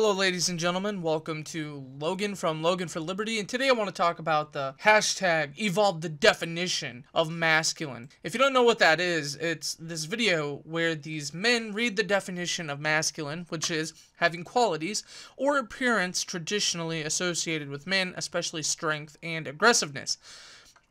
Hello, ladies and gentlemen. Welcome to Logan from Logan for Liberty. And today I want to talk about the hashtag evolve the definition of masculine. If you don't know what that is, it's this video where these men read the definition of masculine, which is having qualities or appearance traditionally associated with men, especially strength and aggressiveness.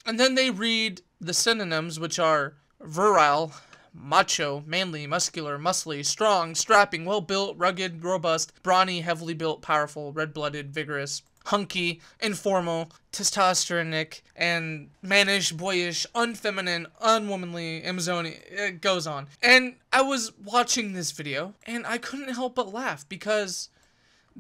And then they read the synonyms, which are virile, macho, manly, muscular, muscly, strong, strapping, well built, rugged, robust, brawny, heavily built, powerful, red blooded, vigorous, hunky, informal, testosteronic, and mannish, boyish, unfeminine, unwomanly, Amazonian. It goes on. And I was watching this video, and I couldn't help but laugh because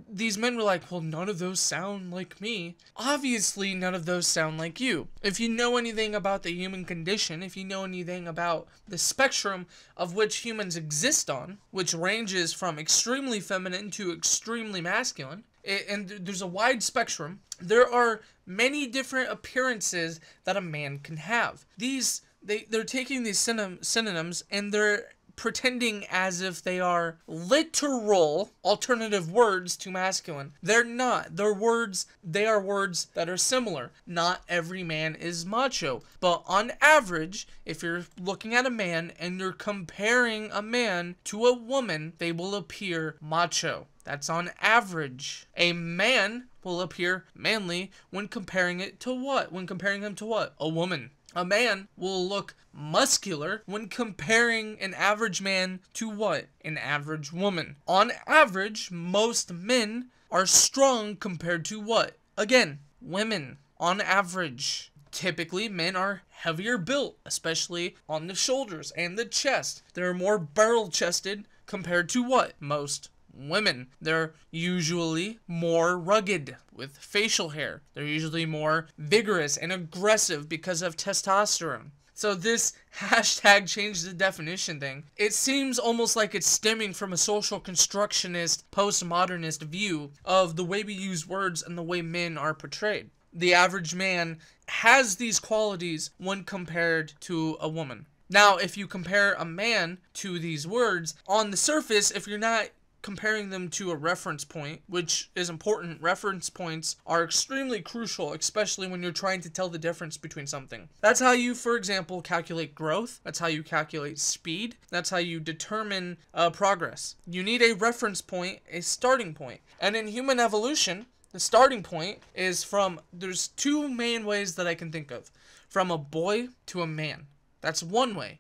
these men were like, well, none of those sound like me. Obviously, none of those sound like you. If you know anything about the human condition, if you know anything about the spectrum of which humans exist on, which ranges from extremely feminine to extremely masculine, and there's a wide spectrum, there are many different appearances that a man can have. These they they're taking these synonyms and they're pretending as if they are literal alternative words to masculine. They're not. They're words, they are words that are similar. Not every man is macho, but on average, if you're looking at a man and you're comparing a man to a woman, they will appear macho. That's on average. A man will appear manly when comparing it to what? When comparing him to what? A woman. A man will look muscular when comparing an average man to what? An average woman. On average, most men are strong compared to what? Again, women. On average. Typically, men are heavier built, especially on the shoulders and the chest. They're more barrel chested compared to what? Most women. They're usually more rugged with facial hair. They're usually more vigorous and aggressive because of testosterone. So this hashtag change the definition thing, it seems almost like it's stemming from a social constructionist, postmodernist view of the way we use words and the way men are portrayed. The average man has these qualities when compared to a woman. Now, if you compare a man to these words, on the surface, if you're not comparing them to a reference point, which is important. Reference points are extremely crucial, especially when you're trying to tell the difference between something. That's how you, for example, calculate growth. That's how you calculate speed. That's how you determine uh, progress. You need a reference point, a starting point. And in human evolution, the starting point is from, there's two main ways that I can think of. From a boy to a man. That's one way.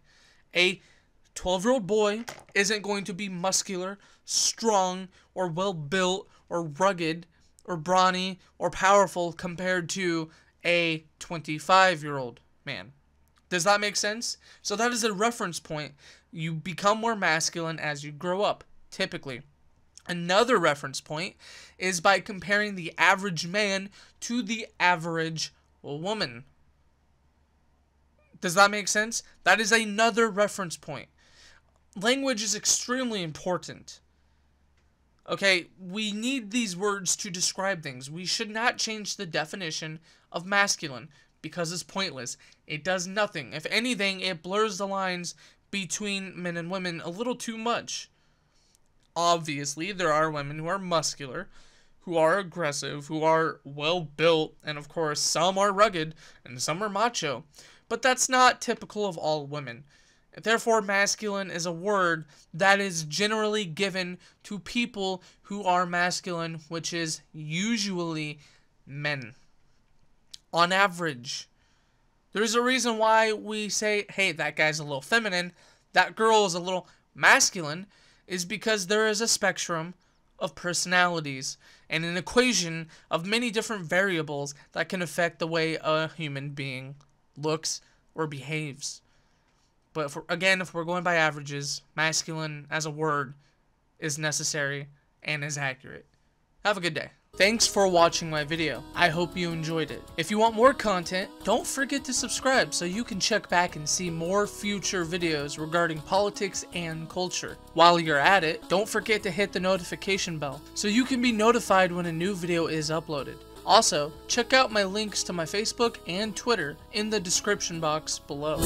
A 12 year old boy isn't going to be muscular, strong, or well built, or rugged, or brawny, or powerful compared to a 25 year old man. Does that make sense? So that is a reference point. You become more masculine as you grow up, typically. Another reference point is by comparing the average man to the average woman. Does that make sense? That is another reference point language is extremely important. Okay, we need these words to describe things. We should not change the definition of masculine because it's pointless. It does nothing. If anything, it blurs the lines between men and women a little too much. Obviously, there are women who are muscular, who are aggressive, who are well built, and of course, some are rugged and some are macho. But that's not typical of all women. Therefore, masculine is a word that is generally given to people who are masculine, which is usually men. On average. There's a reason why we say, hey, that guy's a little feminine, that girl is a little masculine, is because there is a spectrum of personalities and an equation of many different variables that can affect the way a human being looks or behaves. But if again, if we're going by averages, masculine as a word is necessary and is accurate. Have a good day. Thanks for watching my video. I hope you enjoyed it. If you want more content, don't forget to subscribe so you can check back and see more future videos regarding politics and culture. While you're at it, don't forget to hit the notification bell so you can be notified when a new video is uploaded. Also, check out my links to my Facebook and Twitter in the description box below.